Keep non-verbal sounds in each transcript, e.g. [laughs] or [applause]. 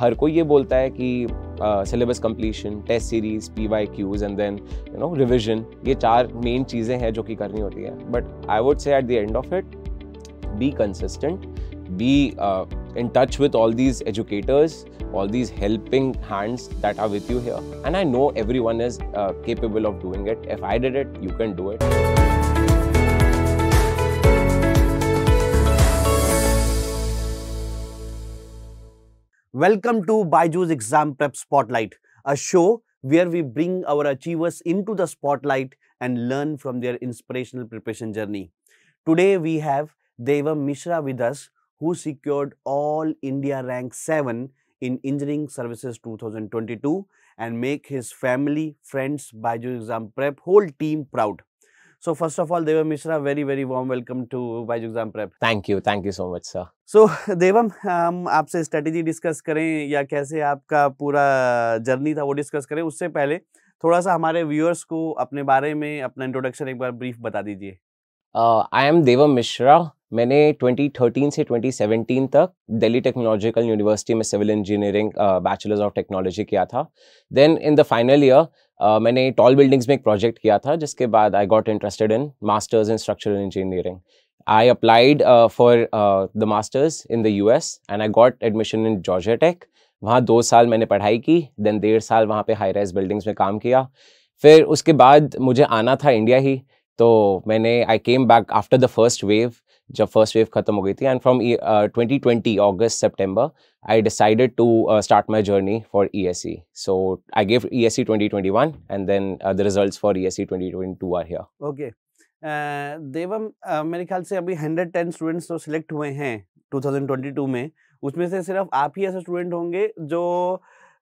हर कोई ये बोलता है कि syllabus completion test series P Y Qs and then you know revision ये चार मेन चीज़ें हैं जो कि करनी होती है। But I would say at the end of it be consistent be in touch with all these educators all these helping hands that are with you here and I know everyone is capable of doing it if I did it you can do it Welcome to Baiju's Exam Prep Spotlight, a show where we bring our achievers into the spotlight and learn from their inspirational preparation journey. Today we have Devam Mishra with us, who secured All India Rank 7 in Engineering Services 2022 and make his family, friends, Baiju Exam Prep whole team proud. So first of all, Devam Mishra, very very warm welcome to Baiju Exam Prep. Thank you. Thank you so much, sir. So so, [laughs] Devam हम आपसे strategy discuss करें या कैसे आपका पूरा journey था वो discuss करें उससे पहले थोड़ा सा हमारे व्यूअर्स को अपने बारे में अपना इंट्रोडक्शन एक बार ब्रीफ बता दीजिए आई एम देवम मिश्रा मैंने 2013 से 2017 तक दिल्ली टेक्नोलॉजिकल यूनिवर्सिटी में civil engineering bachelors of technology किया था then in the final year मैंने टॉल बिल्डिंग्स में एक प्रोजेक्ट किया था, जिसके बाद I got interested in masters in structural engineering I applied for the masters in the U S and I got admission in in tech वहाँ दो साल मैंने पढ़ाई की देन डेढ़ साल वहाँ पे हाई राइज बिल्डिंग्स में काम किया। फिर उसके बाद मुझे आना था इंडिया ही तो मैंने I came back after the first wave जब फ़र्स्ट वेव खत्म हो गई थी and from twenty twenty August September I decided to start my journey for E S C so I gave E S C twenty twenty one and then the result for E S C twenty twenty two are here okay Devam मेरे ख्याल से अभी hundred ten students तो select हुए हैं 2022 में। उसमें से सिर्फ़ आप ही ऐसे स्टूडेंट होंगे जो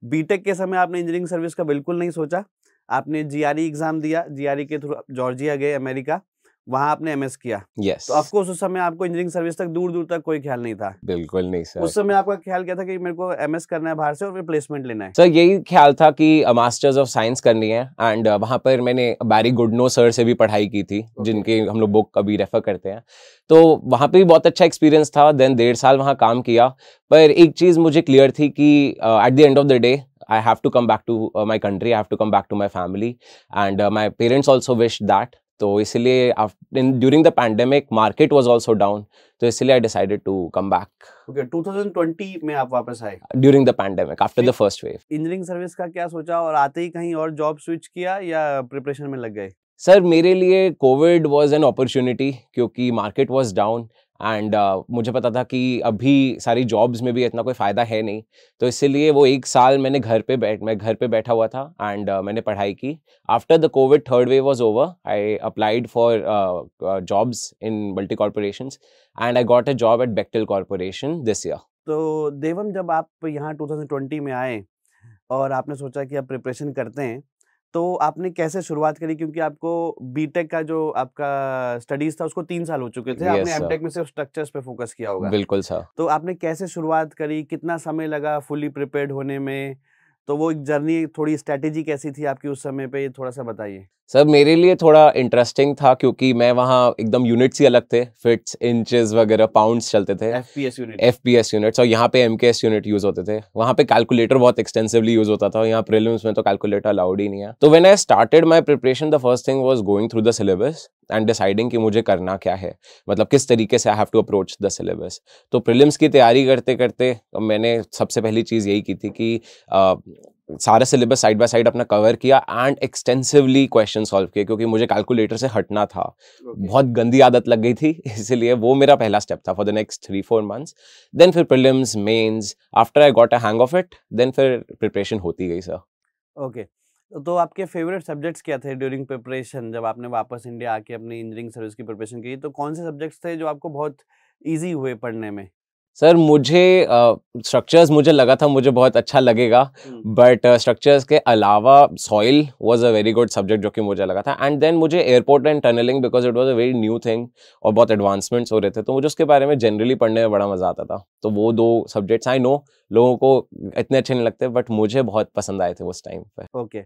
बीटेक के समय आपने इंजीनियरिंग सर्विस का बिल्कुल नहीं सोचा। आपने जीआरई एग्ज़ाम दिया। जीआरई के थ्रू जॉर्जिया गए अमेरिका वहाँ आपने एमएस किया yes. तो ऑफकोर्स उस समय आपको इंजीनियरिंग सर्विस तक दूर दूर तक कोई ख्याल नहीं था बिल्कुल नहीं सर उस समय आपका ख्याल क्या था कि मेरे को एमएस करना है बाहर से और फिर प्लेसमेंट लेना है सर यही ख्याल था कि मास्टर्स ऑफ़ साइंस करनी है एंड uh, वहाँ पर मैंने बैरी गुडनो सर से भी पढ़ाई की थी okay. जिनके हम लोग बुक कभी रेफर करते हैं तो वहाँ पे भी बहुत अच्छा एक्सपीरियंस था देन डेढ़ साल वहाँ काम किया पर एक चीज़ मुझे क्लियर थी कि at the end of the day I have to come back to uh, my country. I have to come back to my family, and uh, my parents also wished that. तो इसलिए during the pandemic market was also down तो इसलिए I decided to come back okay 2020 में आप वापस आए। During the pandemic after the first wave engineering service का क्या सोचा और आते ही कहीं और जॉब स्विच किया या प्रिपरेशन में लग गए? सर मेरे लिए कोविड वाज एन अपॉर्चुनिटी क्योंकि market was down and uh, मुझे पता था कि अभी सारी जॉब्स में भी इतना कोई फ़ायदा है नहीं। तो इसीलिए वो एक साल मैंने घर पे बैठ मैं घर पे बैठा हुआ था एंड uh, मैंने पढ़ाई की। After the COVID third wave was over I applied for jobs in multi corporation and I got a job at Bechtel Corporation this year तो देवम जब आप यहाँ 2020 में आए और आपने सोचा कि आप प्रिपरेशन करते हैं तो आपने कैसे शुरुआत करी? क्योंकि आपको बीटेक का जो आपका स्टडीज़ था उसको तीन साल हो चुके थे। Yes, आपने एमटेक में सिर्फ़ स्ट्रक्चर्स पे फोकस किया होगा। बिल्कुल सर तो आपने कैसे शुरुआत करी? कितना समय लगा फुली प्रिपेयर्ड होने में? तो वो एक जर्नी थोड़ी स्ट्रेटेजी कैसी थी आपकी उस समय पे ये थोड़ा सा बताइए। सर मेरे लिए थोड़ा इंटरेस्टिंग था क्योंकि मैं वहाँ एकदम यूनिट्स ही अलग थे फिट्स इंचेस वगैरह पाउंड्स चलते थे। FPS unit. F P S units और यहाँ पे एम के एस यूनिट यूज़ होते थे। वहाँ पे कैलकुलेटर बहुत एक्सटेंसिवली यूज़ होता था यहाँ प्रीलिम्स में तो कैलकुलेटर अलाउड ही नहीं है। तो when I started my preparation the first thing was going through the syllabus and deciding कि मुझे करना क्या है मतलब किस तरीके से I have to approach the syllabus तो प्रीलिम्स की तैयारी करते करते मैंने सबसे पहली चीज़ यही की थी कि आ, सारा सिलेबस साइड बाय साइड अपना कवर किया एंड एक्सटेंसिवली क्वेश्चन सॉल्व किए क्योंकि मुझे कैलकुलेटर से हटना था। बहुत गंदी आदत लग गई थी [laughs] इसीलिए वो मेरा पहला स्टेप था for the next three four months then फिर prelims mains after I got a hang of it then फिर प्रिपरेशन होती गई सर ओके तो आपके फेवरेट सब्जेक्ट्स क्या थे ड्यूरिंग प्रिपरेशन, जब आपने वापस इंडिया आके अपनी इंजीनियरिंग सर्विस की प्रिपरेशन की? तो कौन से सब्जेक्ट्स थे जो आपको बहुत ईजी हुए पढ़ने में? सर मुझे स्ट्रक्चर्स uh, मुझे लगा था मुझे बहुत अच्छा लगेगा बट स्ट्रक्चर्स uh, के अलावा soil was a very good subject जो कि मुझे लगा था एंड देन मुझे airport and tunnelling because it was a very new thing और बहुत एडवांसमेंट्स हो रहे थे तो मुझे उसके बारे में जनरली पढ़ने में बड़ा मज़ा आता था। तो वो दो सब्जेक्ट्स आई नो लोगों को इतने अच्छे नहीं लगते बट मुझे बहुत पसंद आए थे उस टाइम पे। ओके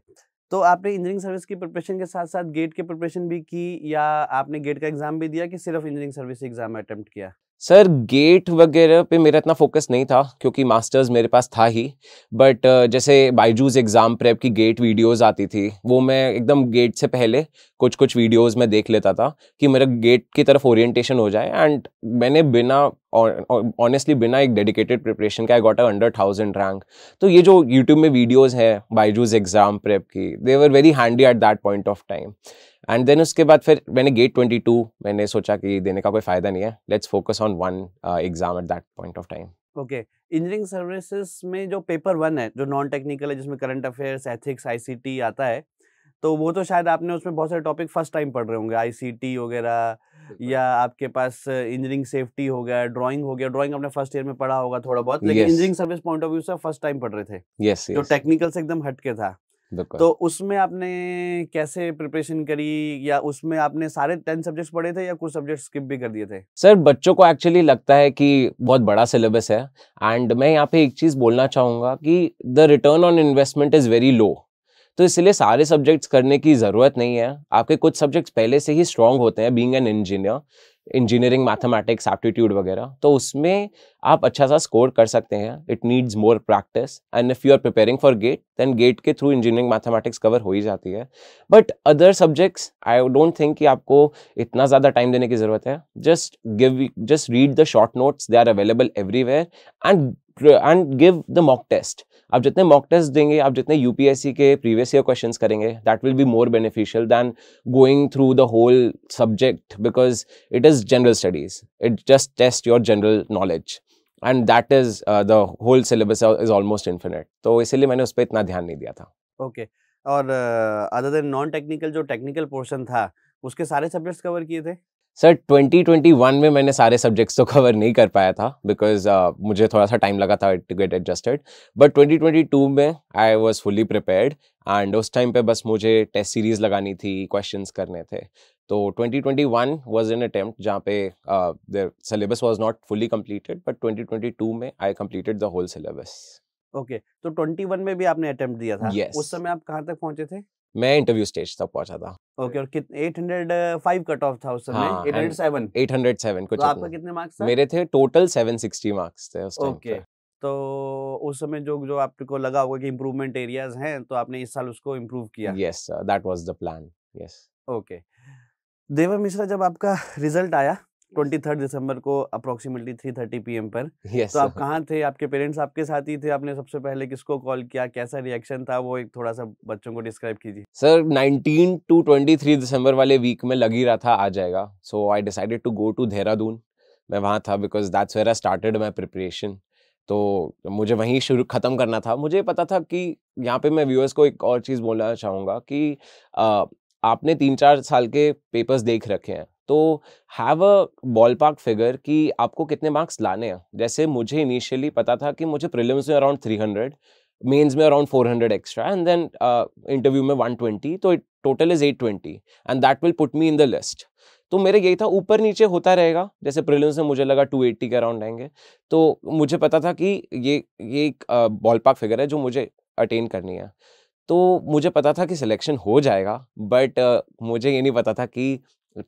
तो आपने इंजीनियरिंग सर्विस की प्रिपरेशन के साथ साथ गेट की प्रिपरेशन भी की या आपने गेट का एग्ज़ाम भी दिया कि सिर्फ़ इंजीनियरिंग सर्विस एग्ज़ाम अटेम्प्ट किया? सर गेट वगैरह पे मेरा इतना फोकस नहीं था, क्योंकि मास्टर्स मेरे पास था ही। बट जैसे बाईजूस एग्ज़ाम प्रेप की गेट वीडियोस आती थी, वो मैं एकदम गेट से पहले कुछ कुछ वीडियोस में देख लेता था कि मेरा गेट की तरफ़ ओरिएंटेशन हो जाए। एंड मैंने बिना ऑनेस्टली बिना एक डेडिकेटेड प्रिपरेशन का I got a under thousand rank तो ये जो यूट्यूब में वीडियोज़ हैं बाईजूस एग्ज़ाम प्रेप की they were very handy at that point of time and then उसके बाद फिर मैंने गेट ट्वेंटी टू मैंने सोचा कि देने का कोई फ़ायदा नहीं है। Let's focus on one exam at that point of time okay engineering services में जो पेपर वन है जो नॉन टेक्निकल है जिसमें करंट अफेयर्स एथिक्स आईसीटी आता है तो वो तो शायद आपने उसमें बहुत सारे टॉपिक फ़र्स्ट टाइम पढ़ रहे होंगे। आईसीटी वगैरह या आपके पास इंजीनियरिंग सेफ्टी हो गया ड्राइंग हो गया। ड्राइंग आपने फ़र्स्ट ईयर में पढ़ा होगा थोड़ा बहुत लेकिन engineering service point of view से फ़र्स्ट टाइम पढ़ रहे थे। Yes, yes. जो टेक्निकल से एकदम हटके था। तो उसमें आपने कैसे प्रिपरेशन करी या उसमें आपने सारे टेन सब्जेक्ट्स पढ़े थे या कुछ सब्जेक्ट स्किप भी कर दिए थे? सर बच्चों को एक्चुअली लगता है कि बहुत बड़ा सिलेबस है एंड मैं यहाँ पे एक चीज़ बोलना चाहूँगा कि the return on investment is very low. तो इसलिए सारे सब्जेक्ट्स करने की ज़रूरत नहीं है। आपके कुछ सब्जेक्ट्स पहले से ही स्ट्रांग होते हैं being an engineer. Engineering mathematics aptitude वगैरह तो उसमें आप अच्छा सा स्कोर कर सकते हैं। It needs more practice and if you are preparing for GATE then GATE के थ्रू इंजीनियरिंग मैथमेटिक्स कवर हो ही जाती है। But other subjects I don't think कि आपको इतना ज़्यादा टाइम देने की ज़रूरत है। Just give just read the short notes they are available everywhere and and give the mock test आप जितने मॉक टेस्ट देंगे, आप जितने यूपीएससी के प्रीवियस ईयर क्वेश्चंस करेंगे that will be more beneficial than going through the whole subject because it is general studies it just test your general knowledge and that is the whole syllabus is almost infinite तो इसीलिए मैंने उस पर इतना ध्यान नहीं दिया था। Okay okay. और अदर देन नॉन टेक्निकल जो टेक्निकल पोर्शन था, उसके सारे सब्जेक्ट्स कवर किए थे? सर 2021 में मैंने सारे सब्जेक्ट्स तो कवर नहीं कर पाया था बिकॉज़ uh, मुझे थोड़ा सा टाइम लगा था टू गेट एडजस्टेड बट 2022 में I was fully prepared and उस टाइम पे बस मुझे टेस्ट सीरीज़ लगानी थी क्वेश्चंस करने थे. तो 2021 वाज एन अटेम्प्ट जहाँ पे syllabus was not fully completed but 2022 में I completed the whole syllabus okay तो 21 में भी आपने अटेम्प्ट दिया था? Yes. उस समय आप कहाँ तक पहुँचे थे? मैं इंटरव्यू स्टेज तक पहुँचा था। ओके और कितने 805 कट ऑफ़ था उस समय? हाँ, 807 807 कुछ तो आपका कितने मार्क्स थे? मेरे थे टोटल 760 मार्क्स थे उस टाइम ओके तो उस समय जो जो आपको लगा होगा कि इम्प्रूवमेंट एरियाज़ हैं तो आपने इस साल उसको इंप्रूव किया। Yes that was the plan yes okay देवर मिश्रा जब आपका रिज़ल्ट आया ट्वेंटी थर्ड दिसंबर को approximately three thirty P M पर। Yes, तो आप कहाँ थे? आपके पेरेंट्स आपके साथ ही थे? आपने सबसे पहले किसको कॉल किया? कैसा रिएक्शन था? वो एक थोड़ा सा बच्चों को डिस्क्राइब कीजिए। सर 19 टू 23 दिसंबर वाले वीक में लग ही रहा था आ जाएगा। So I decided to go to Dehradun मैं वहाँ था because that's where I started my preparation तो मुझे वहीं शुरू ख़त्म करना था। मुझे पता था कि यहाँ पे मैं व्यूअर्स को एक और चीज़ बोलना चाहूँगा कि आ, आपने तीन चार साल के पेपर्स देख रखे हैं। तो have a ball park figure कि आपको कितने मार्क्स लाने हैं? जैसे मुझे इनिशियली पता था कि मुझे प्रिलिम्स में अराउंड थ्री हंड्रेड मेन्स में around four hundred extra and then interview में वन ट्वेंटी तो it total is eight twenty and that will put me in the list तो मेरे यही था ऊपर नीचे होता रहेगा जैसे प्रिलिम्स में मुझे लगा टू एट्टी के अराउंड आएँगे तो मुझे पता था कि ये ये एक बॉल पार्क फिगर है जो मुझे अटेन करनी है। तो मुझे पता था कि सिलेक्शन हो जाएगा बट uh, मुझे ये नहीं पता था कि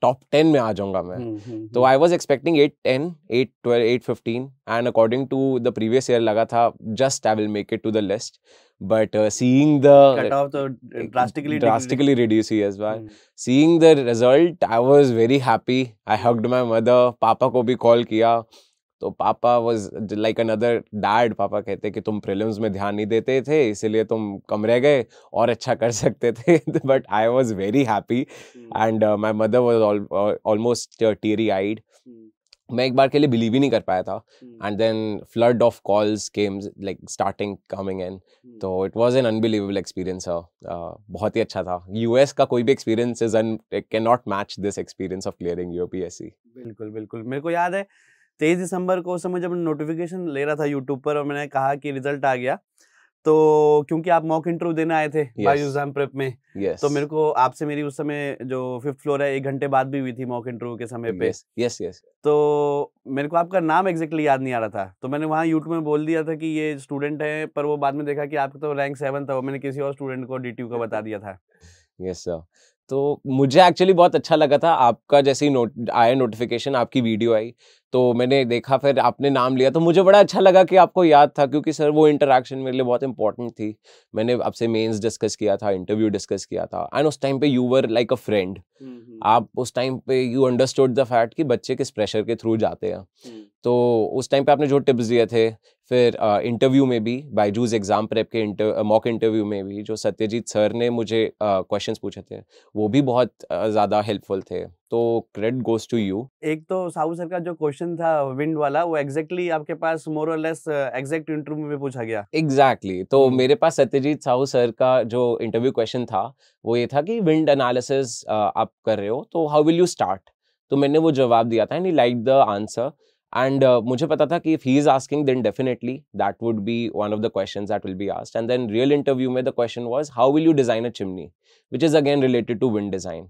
टॉप टेन में आ जाऊँगा मैं। तो I was expecting eight ten eight twelve eight fifteen and according to the previous year लगा था just I will make it to the list but seeing the reduce he the result I was very happy I hugged my mother पापा को भी call किया। तो पापा was like another dad पापा कहते कि तुम प्रिलिम्स में ध्यान नहीं देते थे इसीलिए तुम कम रह गए और अच्छा कर सकते थे। But I was very happy and my mother was almost teary eyed मैं एक बार के लिए बिलीव ही नहीं कर पाया था। And then flood of calls came like starting coming in तो it was an unbelievable experience बहुत ही अच्छा था। यूएस का कोई भी experience is can not match this experience of clearing UPSC बिल्कुल बिल्कुल। मेरे को याद है तेईस दिसंबर को उस समय जब नोटिफिकेशन ले रहा था यूट्यूब पर और मैंने कहा कि रिज़ल्ट आ गया तो क्योंकि आप मॉक इंटरव्यू देने आए थे एग्ज़ाम प्रेप में yes. तो मेरे को आपसे मेरी उस समय जो फिफ्थ फ्लोर है एक घंटे बाद भी हुई थी मॉक इंटरव्यू के समय पे यस yes, यस yes. तो मेरे को आपका नाम एग्जैक्टली याद नहीं आ रहा था तो मैंने वहाँ यूट्यूब में बोल दिया था कि ये स्टूडेंट है पर वो बाद में देखा कि आपका तो रैंक सेवन था वो मैंने किसी और स्टूडेंट को डी का बता दिया था [laughs] यस सर तो मुझे एक्चुअली बहुत अच्छा लगा था आपका जैसे ही नोट आया नोटिफिकेशन आपकी वीडियो आई तो मैंने देखा फिर आपने नाम लिया तो मुझे बड़ा अच्छा लगा कि आपको याद था क्योंकि सर वो इंटरेक्शन मेरे लिए बहुत इंपॉर्टेंट थी। मैंने आपसे मेंस डिस्कस किया था इंटरव्यू डिस्कस किया था एंड उस टाइम पे you were like a friend आप उस टाइम पे यू अंडरस्टूड द फैक्ट कि बच्चे किस प्रेशर के थ्रू जाते हैं। हम्म। तो उस टाइम पे आपने जो टिप्स दिए थे फिर इंटरव्यू में भी बाईजूज एग्ज़ाम प्रेप के मॉक इंटरव्यू में भी जो सत्यजीत सर ने मुझे क्वेश्चंस पूछे थे वो भी बहुत ज़्यादा हेल्पफुल थे। तो क्रेडिट गोस टू यू एक तो साहू सर का जो क्वेश्चन था विंड वाला वो एग्जैक्टली exactly आपके पास मोर और लेस एग्जैक्ट इंटरव्यू में पूछा गया। Exactly exactly. तो मेरे पास सत्यजीत साहू सर का जो इंटरव्यू क्वेश्चन था वो ये था कि विंड एनालिसिस आप कर रहे हो तो हाउ विल यू स्टार्ट तो मैंने वो जवाब दिया था and like the answer and uh, मुझे पता था कि if he is asking then definitely that would be one of the questions that will be asked and then real interview में the question was how will you design a chimney which is again related to wind design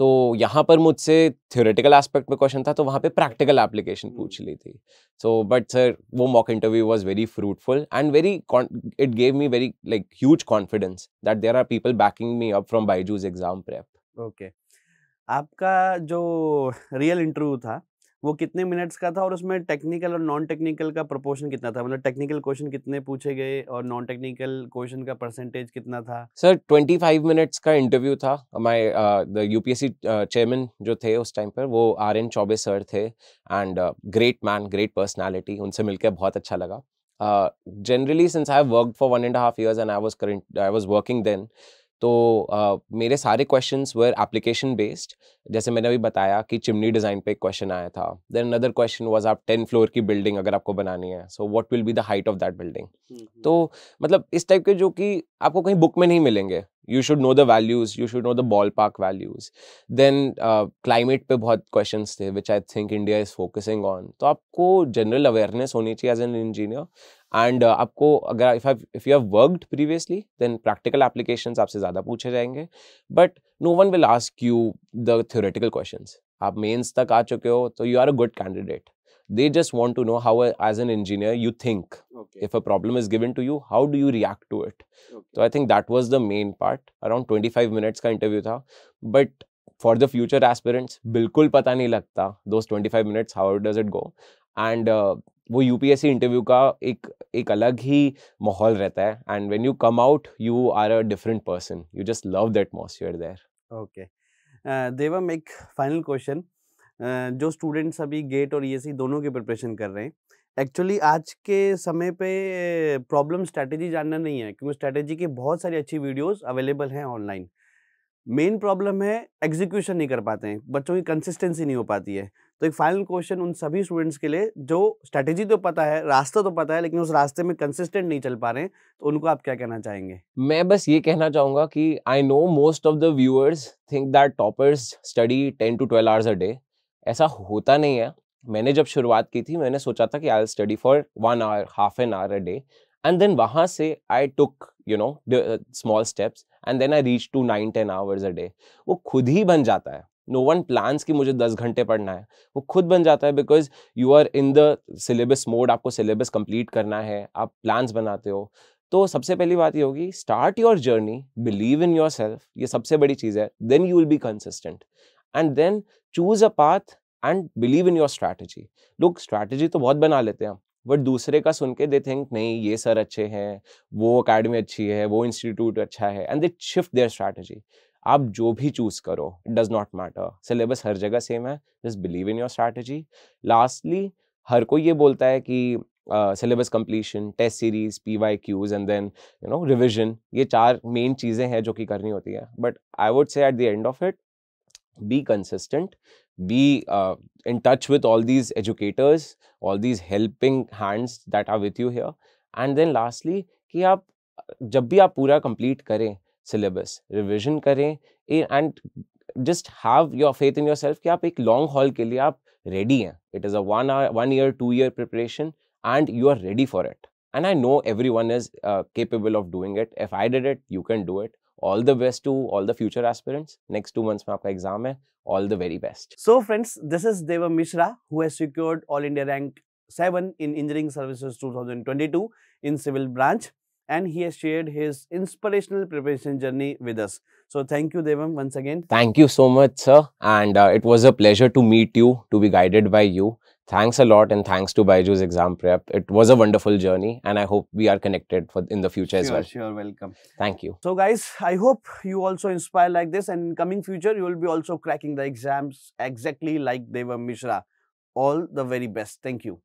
तो यहाँ पर मुझसे theoretical aspect में question था तो वहाँ पे प्रैक्टिकल एप्लीकेशन पूछ ली थी। सो बट सर वो mock interview was very fruitful and very it gave me very like huge confidence that there are people backing me up from Byju's exam prep okay आपका जो real interview था वो कितने minutes का था और उसमें टेक्निकल और नॉन टेक्निकल का प्रोपोर्शन कितना था? मतलब टेक्निकल क्वेश्चन कितने पूछे गए और नॉन टेक्निकल क्वेश्चन का परसेंटेज कितना था? सर 25 मिनट्स का इंटरव्यू था। माय द यूपीएससी चेयरमैन जो थे उस टाइम पर, वो आर एन चौबे सर थे and great man great personality उनसे मिलकर बहुत अच्छा लगा। Generally since I work for one and half years and I was current I was working then तो uh, मेरे सारे क्वेश्चंस वर एप्लीकेशन बेस्ड जैसे मैंने अभी बताया कि चिमनी डिज़ाइन पे एक क्वेश्चन आया था। देन अनदर क्वेश्चन वाज आप टेन फ्लोर की बिल्डिंग अगर आपको बनानी है so what will be the height of that building तो मतलब इस टाइप के जो कि आपको कहीं बुक में नहीं मिलेंगे। You should know the values you should know the ball park values then climate पे बहुत क्वेश्चन थे which I think India is focusing on तो आपको जनरल अवेयरनेस होनी चाहिए as an engineer and uh, आपको अगर if if you have worked previously then practical application आपसे ज़्यादा पूछे जाएँगे। But no one will ask you the theoretical question आप मेन्स तक आ चुके हो तो you are a good candidate they just want to know how as an engineer you think if a problem is given to you how do you react to it तो I think that was the main part around twenty five minutes का interview था. But for the future aspirants बिल्कुल पता नहीं लगता those twenty five minutes how does it go and वो U P S C interview का एक एक अलग ही माहौल रहता है and when you come out you are a different person you just love the atmosphere there okay Devam, एक फाइनल क्वेश्चन जो स्टूडेंट्स अभी गेट और ईएससी दोनों की प्रिपरेशन कर रहे हैं एक्चुअली आज के समय पे प्रॉब्लम स्ट्रैटेजी जानना नहीं है, क्योंकि स्ट्रैटेजी की बहुत सारी अच्छी वीडियोस अवेलेबल हैं ऑनलाइन मेन प्रॉब्लम है एग्जीक्यूशन नहीं कर पाते हैं, बच्चों की कंसिस्टेंसी नहीं हो पाती है. तो एक फाइनल क्वेश्चन उन सभी स्टूडेंट्स के लिए, जो स्ट्रेटेजी तो पता है, रास्ता तो पता है, लेकिन उस रास्ते में कंसिस्टेंट नहीं चल पा रहे हैं तो उनको आप क्या कहना चाहेंगे? मैं बस ये कहना चाहूँगा कि I know most of the viewers think that toppers study ten to twelve hours a day ऐसा होता नहीं है। मैंने जब शुरुआत की थी, मैंने सोचा था कि I study for one hour half an hour a day and then वहाँ से I took you know small steps and then I reach to nine ten hours a day वो खुद ही बन जाता है। नो वन प्लान्स कि मुझे दस घंटे पढ़ना है। वो खुद बन जाता है because you are in the syllabus mode आपको सिलेबस कंप्लीट करना है, आप प्लान्स बनाते हो। तो सबसे पहली बात ये होगी start your journey believe in your self ये सबसे बड़ी चीज़ है then you will be consistent and then choose a path and believe in your strategy लोग स्ट्रैटेजी तो बहुत बना लेते हैं बट दूसरे का सुन के दे थिंक नहीं, ये सर अच्छे हैं, वो अकेडमी अच्छी है, वो इंस्टीट्यूट अच्छा है and they shift their strategy आप जो भी चूज़ करो it does not matter syllabus हर जगह सेम है. Just believe in your strategy lastly हर कोई ये बोलता है कि syllabus completion test series P Y Qs and then you know revision ये चार मेन चीज़ें हैं जो कि करनी होती है. But I would say at the end of it be consistent uh, in touch with all these educators all these helping hands that are with you here. And then lastly कि आप जब भी आप पूरा कंप्लीट करें syllabus revision करें and just have your faith in your self कि आप एक लॉन्ग हॉल के लिए आप रेडी हैं। It is a one or one year two year preparation and you are ready for it and I know every one is capable of doing it if I did it you can do it all the best to all the future aspirants next two months में आपका exam है. All the very best so friends this is Dev Mishra who has secured all India rank seven in engineering services 2022 in civil branch and he has shared his inspirational preparation journey with us. So thank you, Devam, once again. Thank you so much, sir. And uh, it was a pleasure to meet you, to be guided by you. Thanks a lot, and thanks to Baiju's exam prep. It was a wonderful journey, and I hope we are connected for in the future sure, as well. Sure, welcome. Thank you. So, guys, I hope you also inspire like this, and in coming future, you will be also cracking the exams exactly like Devam Mishra. All the very best. Thank you.